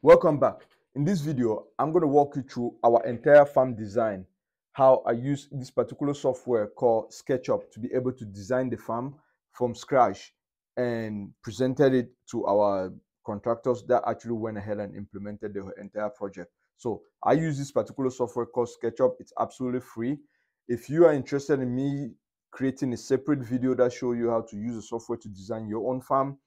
Welcome back. In this video, I'm going to walk you through our entire farm design, how I use this particular software called SketchUp to be able to design the farm from scratch and presented it to our contractors that actually went ahead and implemented the entire project. So I use this particular software called SketchUp. It's absolutely free. If you are interested in me creating a separate video that show you how to use the software to design your own farm,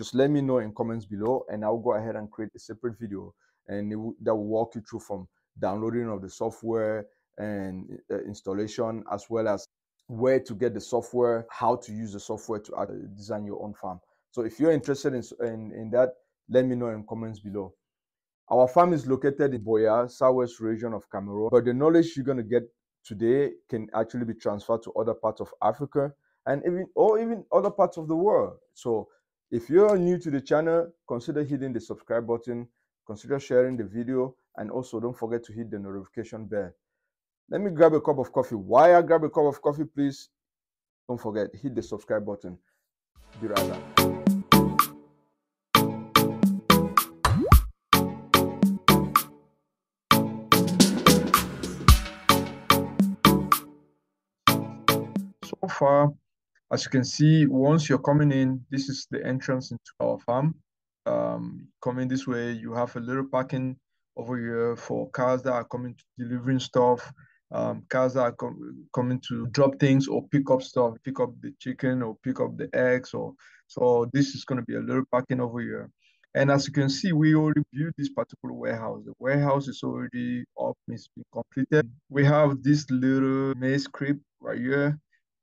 just let me know in comments below and I'll go ahead and create a separate video and that will walk you through from downloading of the software and uh, installation as well as where to get the software, how to use the software to uh, design your own farm. So if you're interested in, in, in that, let me know in comments below. Our farm is located in Buea, southwest region of Cameroon, but the knowledge you're going to get today can actually be transferred to other parts of Africa and even or even other parts of the world. So if you're new to the channel, consider hitting the subscribe button, consider sharing the video, and also don't forget to hit the notification bell. Let me grab a cup of coffee. Why I grab a cup of coffee, please don't forget, hit the subscribe button. Be right back. so far, as you can see, once you're coming in, this is the entrance into our farm. Um, coming this way, you have a little parking over here for cars that are coming to delivering stuff, um, cars that are com coming to drop things or pick up stuff, pick up the chicken or pick up the eggs. Or so this is going to be a little parking over here. And as you can see, we already built this particular warehouse. The warehouse is already up, it's been completed. We have this little maize crib right here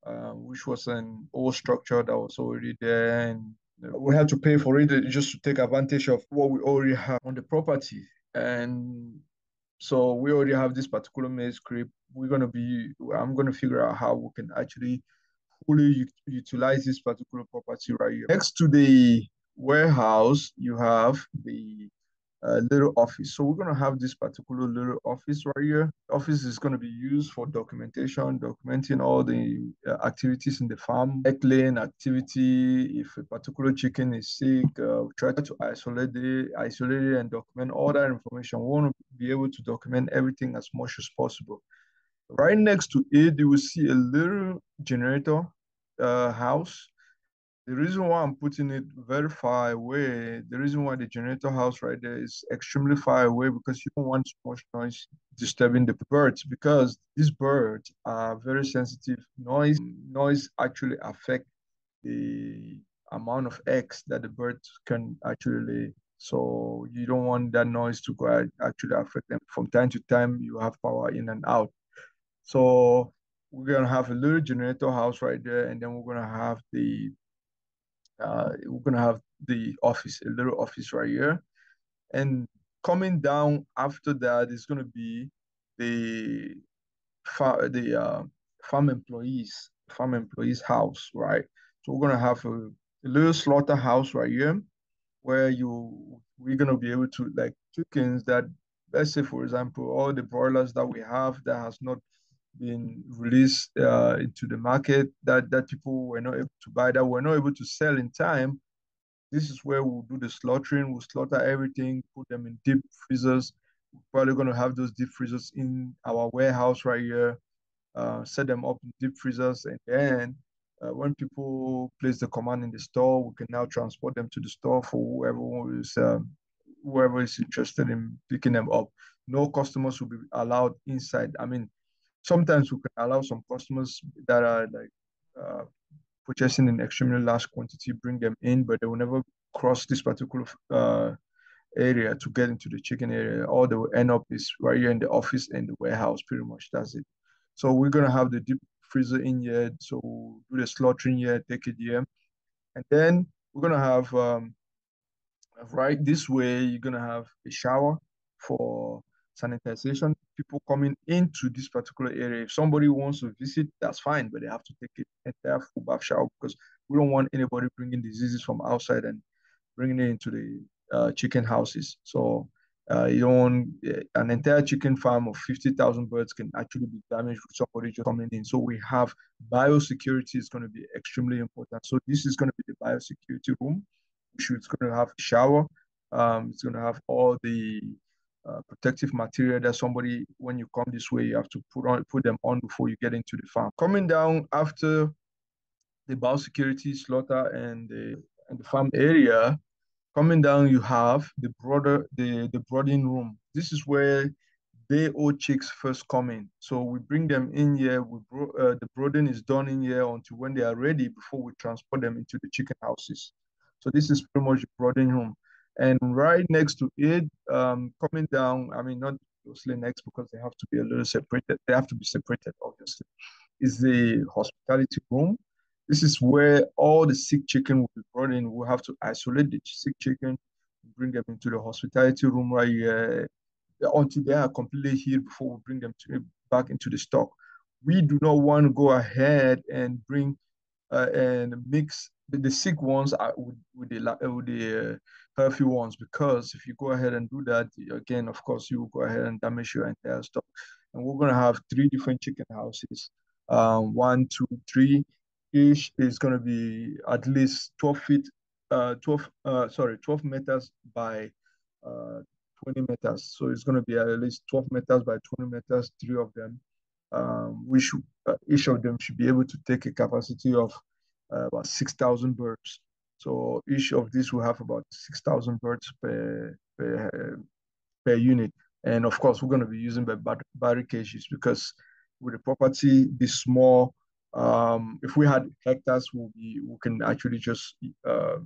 uh, which was an old structure that was already there. And we had to pay for it just to take advantage of what we already have on the property. And so we already have this particular maize crib we're going to be i'm going to figure out how we can actually fully utilize this particular property right here. Next to the warehouse you have the a little office. So we're going to have this particular little office right here. Office is going to be used for documentation, documenting all the uh, activities in the farm, egg laying activity. If a particular chicken is sick, uh, try to isolate it, isolate it and document all that information. We want to be able to document everything as much as possible. Right next to it, you will see a little generator uh, house the reason why I'm putting it very far away, the reason why the generator house right there is extremely far away because you don't want much noise disturbing the birds because these birds are very sensitive. Noise noise actually affect the amount of eggs that the birds can actually lay. So you don't want that noise to go actually affect them. From time to time, you have power in and out. So we're gonna have a little generator house right there, and then we're gonna have the uh, we're gonna have the office, a little office right here, and coming down after that is gonna be the far the uh, farm employees, farm employees house, right? So we're gonna have a, a little slaughterhouse right here, where you we're gonna be able to like chickens that let's say for example all the broilers that we have that has not been released uh, into the market that that people were not able to buy that were not able to sell in time this is where we'll do the slaughtering. We'll slaughter everything put them in deep freezers. We're probably going to have those deep freezers in our warehouse right here uh, set them up in deep freezers and then uh, when people place the command in the store we can now transport them to the store for whoever is um, whoever is interested in picking them up. No customers will be allowed inside i mean sometimes we can allow some customers that are like uh, purchasing in extremely large quantity, bring them in, but they will never cross this particular uh, area to get into the chicken area. All they will end up is right here in the office and the warehouse, pretty much. That's it. So we're gonna have the deep freezer in here. So do the slaughtering here, take it here, and then we're gonna have um, right this way. You're gonna have a shower for sanitization, people coming into this particular area. If somebody wants to visit, that's fine, but they have to take an entire full bath shower because we don't want anybody bringing diseases from outside and bringing it into the uh, chicken houses. So uh, you don't uh, an entire chicken farm of 50,000 birds can actually be damaged with somebody just coming in. So we have biosecurity is going to be extremely important. So this is going to be the biosecurity room, which is going to have a shower, Um, it's going to have all the uh, protective material that somebody, when you come this way, you have to put on put them on before you get into the farm. Coming down after the biosecurity slaughter and the and the farm area, coming down you have the broader the the brooding room. This is where day old chicks first come in. So we bring them in here. We bro- uh, the brooding is done in here until when they are ready before we transport them into the chicken houses. So this is pretty much the brooding room. And right next to it, um, coming down, I mean, not closely next because they have to be a little separated. They have to be separated, obviously, is the hospitality room. This is where all the sick chicken will be brought in. We'll have to isolate the sick chicken, bring them into the hospitality room right here until they are completely healed before we bring them to, back into the stock. We do not want to go ahead and bring uh, and mix the, the, sick ones with, with the with the uh, healthy ones because if you go ahead and do that again, of course, you will go ahead and damage your entire stock. And we're gonna have three different chicken houses. Um, one, two, three. Each is gonna be at least 12 feet, uh, 12, uh, sorry, 12 meters by uh, 20 meters. So it's going to be at least 12 meters by 20 meters, three of them. Um, should, uh, each of them should be able to take a capacity of about 6,000 birds. So each of these will have about 6,000 birds per, per, per unit. And of course, we're going to be using the battery cages because with the property this small, um, if we had hectares, we'll be, we can actually just uh,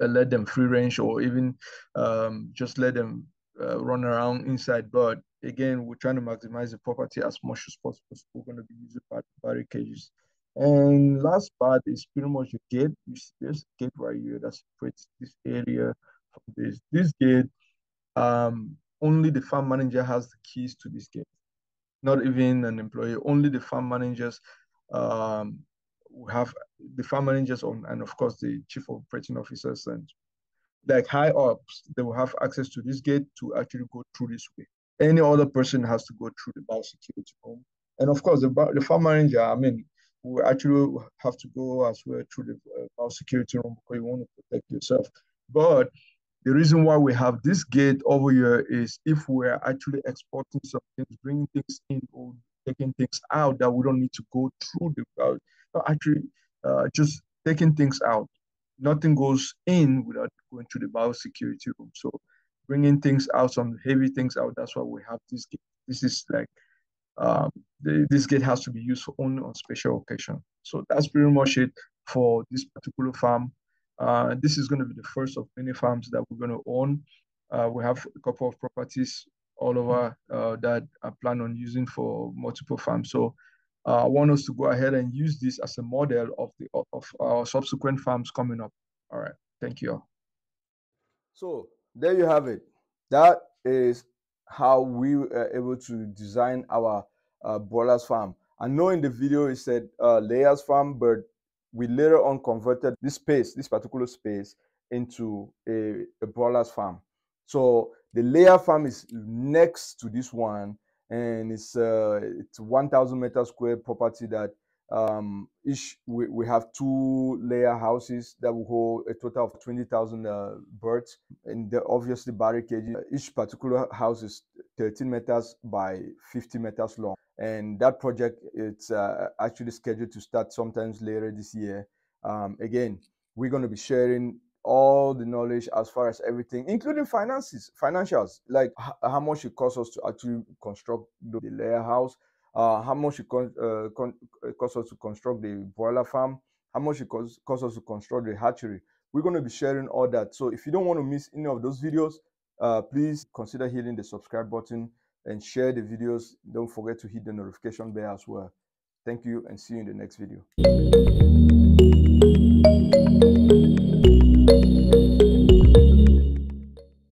let them free range or even um, just let them uh, run around inside. But again, we're trying to maximize the property as much as possible. So we're going to be using battery cages. And last part is pretty much a gate. There's a gate right here that separates this area from this. This gate, um, only the farm manager has the keys to this gate. Not even an employee, only the farm managers um, have the farm managers on, and of course the chief operating officers and like high ups, they will have access to this gate to actually go through this way. Any other person has to go through the biosecurity room. And of course, the, the farm manager, I mean, we actually have to go as well through the uh, biosecurity room because you want to protect yourself. But the reason why we have this gate over here is if we're actually exporting some things, bringing things in or taking things out that we don't need to go through the uh, actually uh, just taking things out. Nothing goes in without going through the biosecurity room. So bringing things out, some heavy things out. That's why we have this gate. This is like um, the, this gate has to be used only on special occasion. So that's pretty much it for this particular farm. Uh, this is going to be the first of many farms that we're going to own. Uh, we have a couple of properties all over uh, that I plan on using for multiple farms. So uh, I want us to go ahead and use this as a model of the of our subsequent farms coming up. All right, thank you. So there you have it. That is how we were able to design our uh, broilers farm. I know in the video it said uh, layers farm, but we later on converted this space, this particular space, into a, a broilers farm. So the layer farm is next to this one, and it's uh, it's 1,000 meter square property that um, each we, we have two layer houses that will hold a total of 20,000 uh, birds, and the obviously barricade. Each particular house is 13 meters by 50 meters long, and that project it's uh, actually scheduled to start sometimes later this year. Um, again, we're going to be sharing all the knowledge as far as everything, including finances, financials, like how much it costs us to actually construct the layer house, uh, how much it uh, con- uh, costs us to construct the boiler farm, how much it costs, costs us to construct the hatchery. We're going to be sharing all that. So if you don't want to miss any of those videos, uh, please consider hitting the subscribe button and share the videos. Don't forget to hit the notification bell as well. Thank you and see you in the next video.